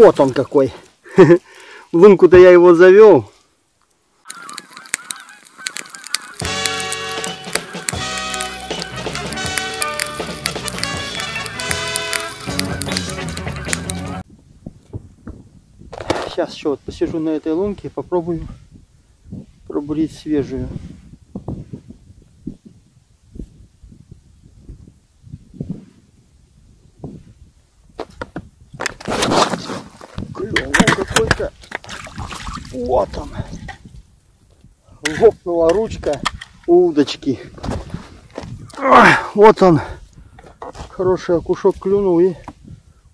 Вот он какой. В лунку-то я его завел. Сейчас еще вот посижу на этой лунке попробую пробурить свежую. Вот он. Лопнула ручка удочки. Вот он. Хороший окушок клюнул и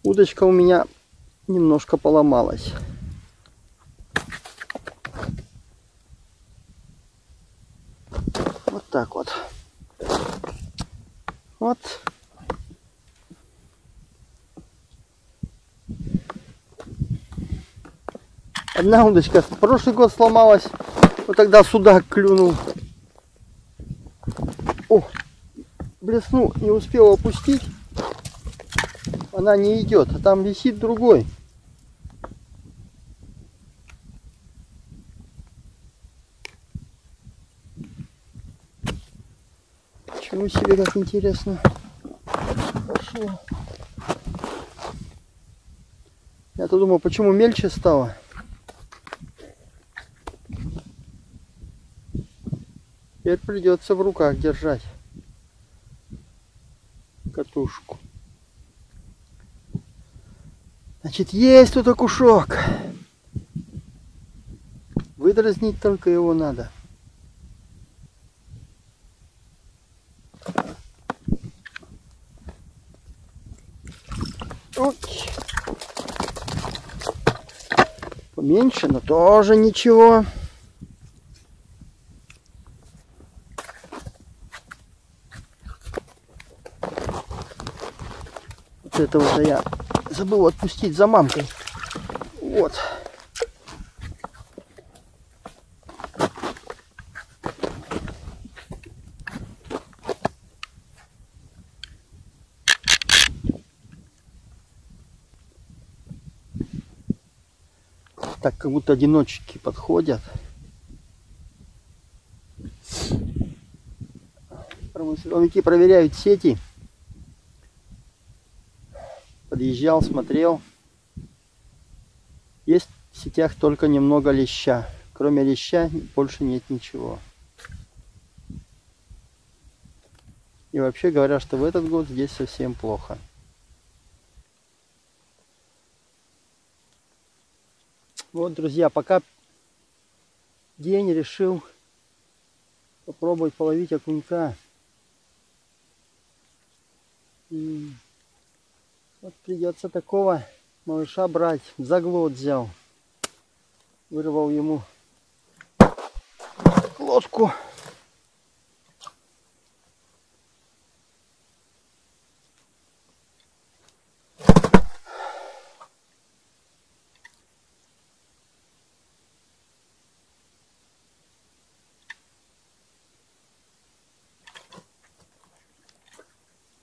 удочка у меня немножко поломалась. Вот так вот. Вот. Одна удочка в прошлый год сломалась. Вот тогда судак клюнул. О, блесну не успел опустить. Она не идет, а там висит другой. Чего себе как интересно. Пошло. Я-то думал, почему мельче стало. Теперь придется в руках держать катушку. Значит, есть тут окушок. Выдразнить только его надо. Ой. Поменьше, но тоже ничего. Вот этого-то я забыл отпустить за мамкой. Вот. Так как будто одиночки подходят. Промысловики проверяют сети. Подъезжал, смотрел. Есть в сетях только немного леща. Кроме леща больше нет ничего. И вообще говорят, что в этот год здесь совсем плохо. Вот, друзья, пока день решил попробовать половить окунька. И вот придется такого малыша брать. Заглот взял. Вырвал ему лодку.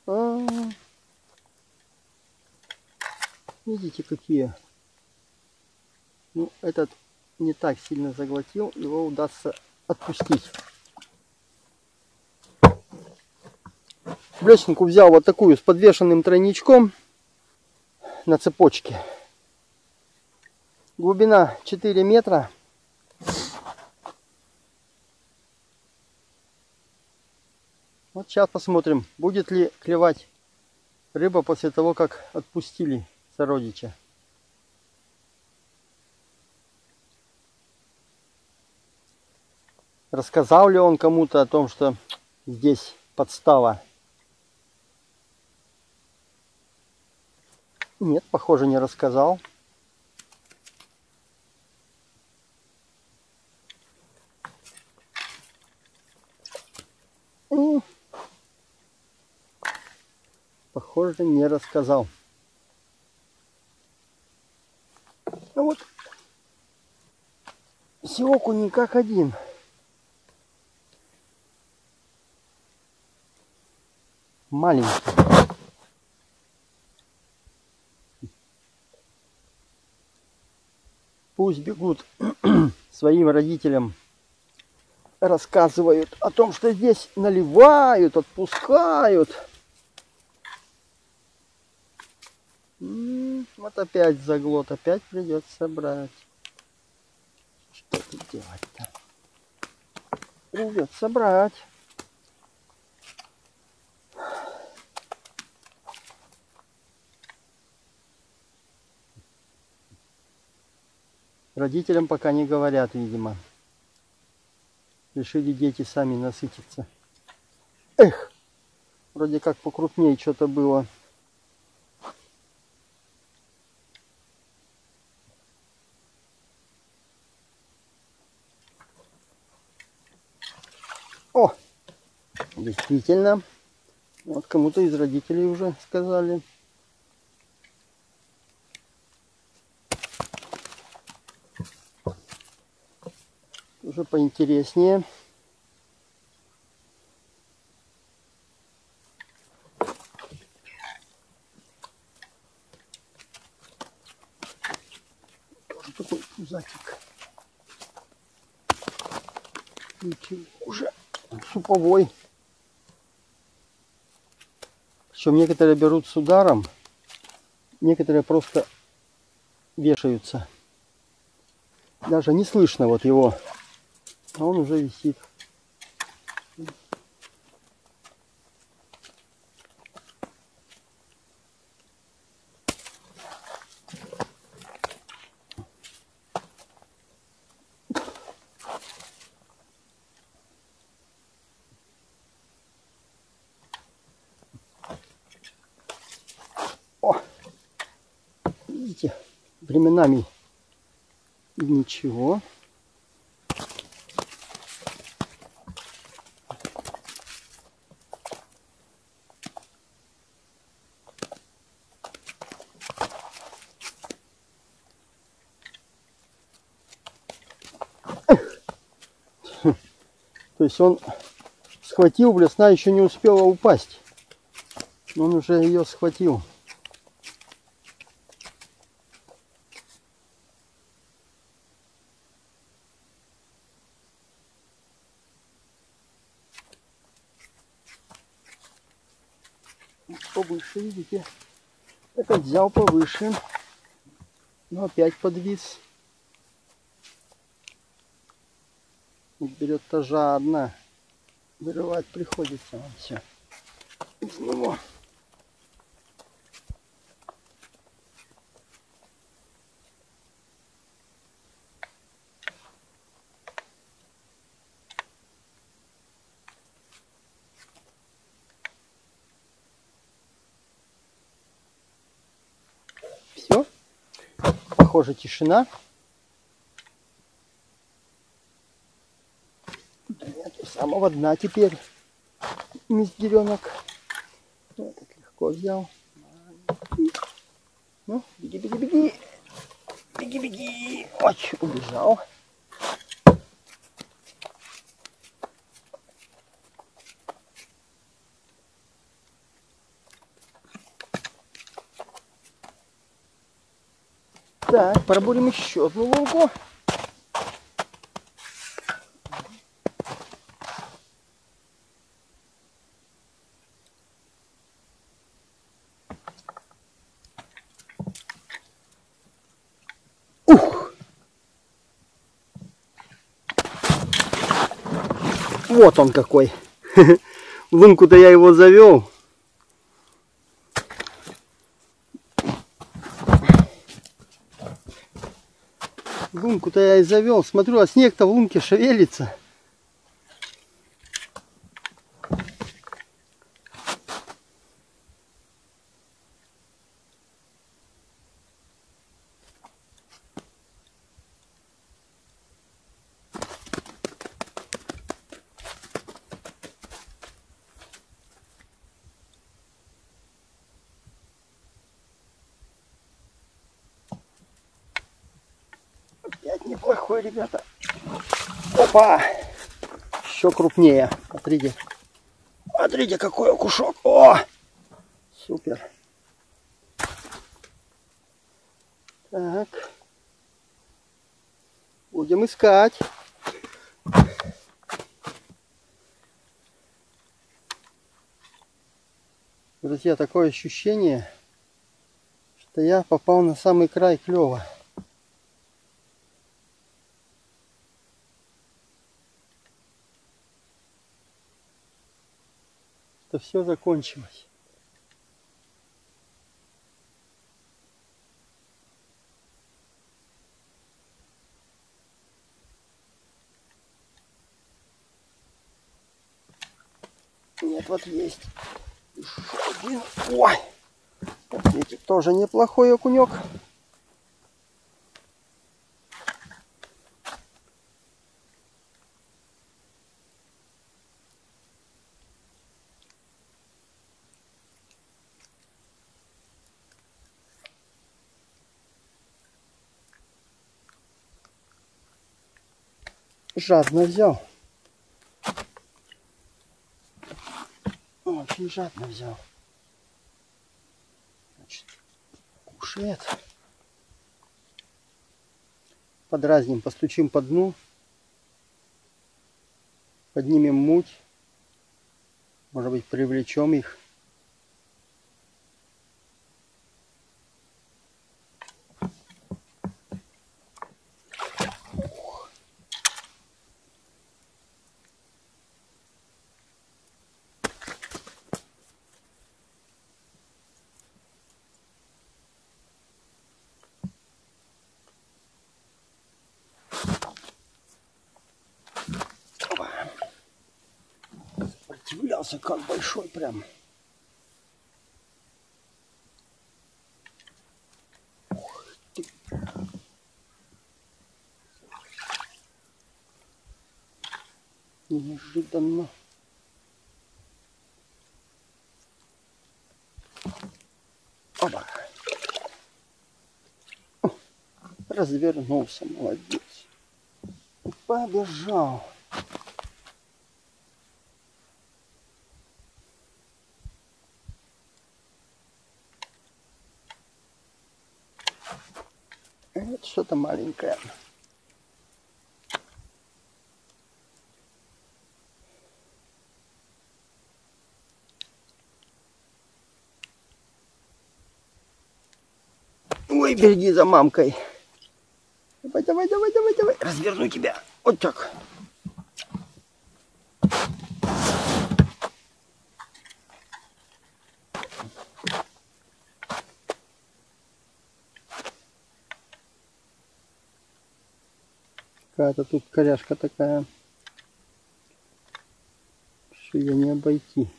А, Видите, какие. Ну, этот не так сильно заглотил, его удастся отпустить. Блесенку взял вот такую с подвешенным тройничком на цепочке. Глубина 4 метра. Вот сейчас посмотрим, будет ли клевать рыба после того, как отпустили сородича. Рассказал ли он кому-то о том, что здесь подстава? Нет, похоже, не рассказал. Похоже, не рассказал. Ну вот, Сиоку никак один. Маленький. Пусть бегут своим родителям, рассказывают о том, что здесь наливают, отпускают. Вот опять заглот, опять придется брать. Делать-то? Придется брать. Родителям пока не говорят, видимо. Решили дети сами насытиться. Эх, вроде как покрупнее что-то было. О, действительно, вот кому-то из родителей уже сказали. уже поинтереснее. такой пузатик. Ничего, уже суповой. Причем некоторые берут с ударом, некоторые просто вешаются. Даже не слышно вот его а он уже висит. О, видите, временами ничего. То есть он схватил, блесна еще не успела упасть. Он уже ее схватил. Повыше, видите. Это взял повыше. Но опять подвис. берет-то жадно. Вырывать приходится вам все из него. Все. Похоже, тишина. самого дна теперь мизгиренок. Вот так легко взял. Ну, беги, беги, беги. Беги, беги. Ой, убежал. Так, пробурим еще одну лунку. Вот он какой. Лунку-то я его завел. Лунку-то я и завел. Смотрю, а снег-то в лунке шевелится. неплохой, ребята. Опа! Еще крупнее. Смотрите. Смотрите, какой окушок. О! Супер. Так. Будем искать. Друзья, такое ощущение, что я попал на самый край клёва. Что все закончилось. Нет, вот есть. Еще один. Ой! Видите, тоже неплохой окунек. Жадно взял. Очень жадно взял. Значит, кушает. Подразним, постучим по дну. Поднимем муть. Может быть, привлечем их. Сопротивлялся как большой прям. Неожиданно. Оба. Развернулся, молодец. Побежал. Это что-то маленькое. Ой, береги за мамкой. Давай, давай, давай, давай, давай. Разверну тебя. Вот так. Какая-то тут коряшка такая. Что ее не обойти.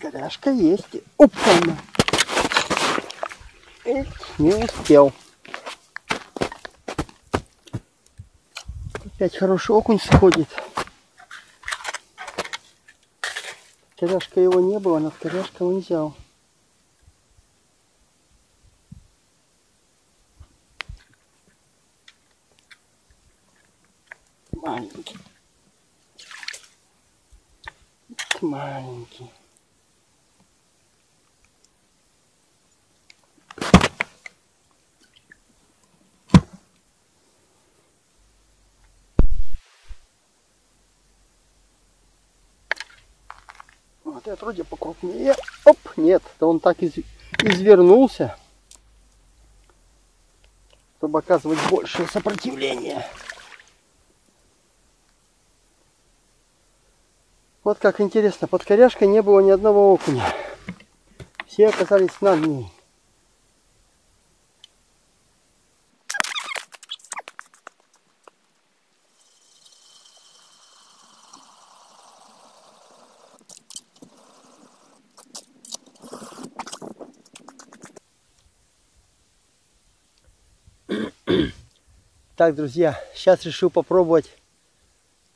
Коряшка есть. Опа! Не успел. Опять хороший окунь сходит. Коряшка его не было, над коряшкой он взял. Маленький. Маленький. Вот вроде покрупнее. Оп, нет, да он так из, извернулся, чтобы оказывать большее сопротивление. Вот как интересно, под коряшкой не было ни одного окуня. Все оказались на дне. Так, друзья, сейчас решил попробовать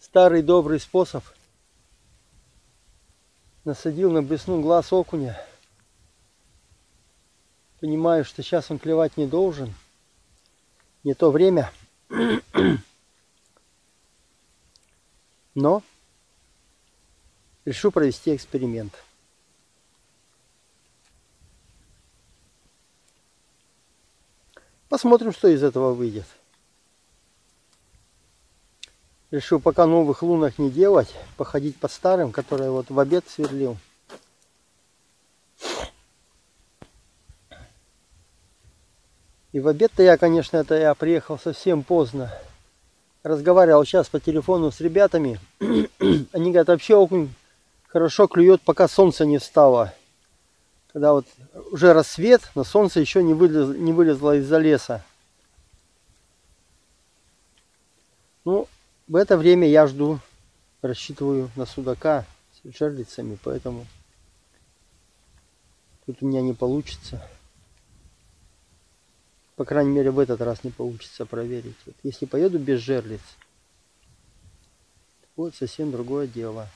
старый добрый способ. Насадил на блесну глаз окуня. Понимаю, что сейчас он клевать не должен. Не то время. Но решу провести эксперимент. Посмотрим, что из этого выйдет. Решил пока новых лунок не делать, походить по старым, которые вот в обед сверлил. И в обед-то я, конечно, это я приехал совсем поздно. Разговаривал сейчас по телефону с ребятами. Они говорят, вообще окунь хорошо клюет, пока солнце не встало. Когда вот уже рассвет, но солнце еще не вылезло, не вылезло из-за леса. Ну, в это время я жду, рассчитываю на судака с жерлицами, поэтому тут у меня не получится. По крайней мере, в этот раз не получится проверить. Вот если поеду без жерлиц, вот совсем другое дело.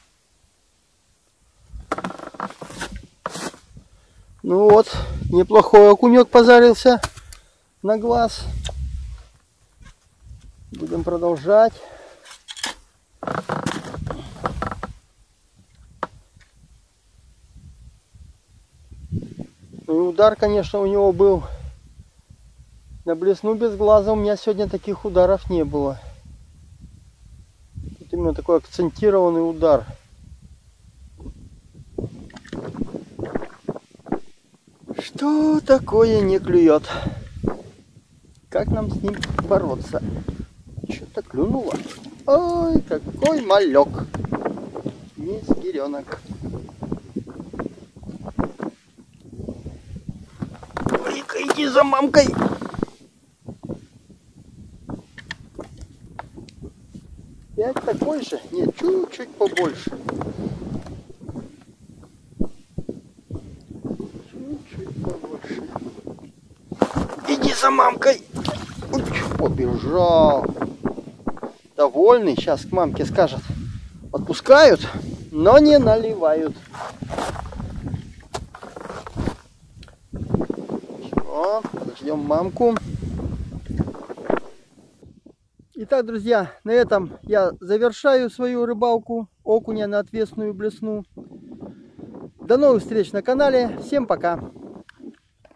Ну вот, неплохой окунек позарился на глаз. Будем продолжать. Ну и удар, конечно, у него был на блесну без глаза. У меня сегодня таких ударов не было. Тут именно такой акцентированный удар. Что такое не клюет? Как нам с ним бороться? Что-то клюнуло. Ой, какой малек. Не скиренок. Ой-ка, иди за мамкой. Пять такой же? Нет, чуть-чуть побольше. Чуть-чуть побольше. Иди за мамкой. Уч, побежал. Довольный. Сейчас к мамке скажет. Отпускают, но не наливают. Все, ждем мамку. Итак, друзья, на этом я завершаю свою рыбалку окуня на отвесную блесну. До новых встреч на канале. Всем пока!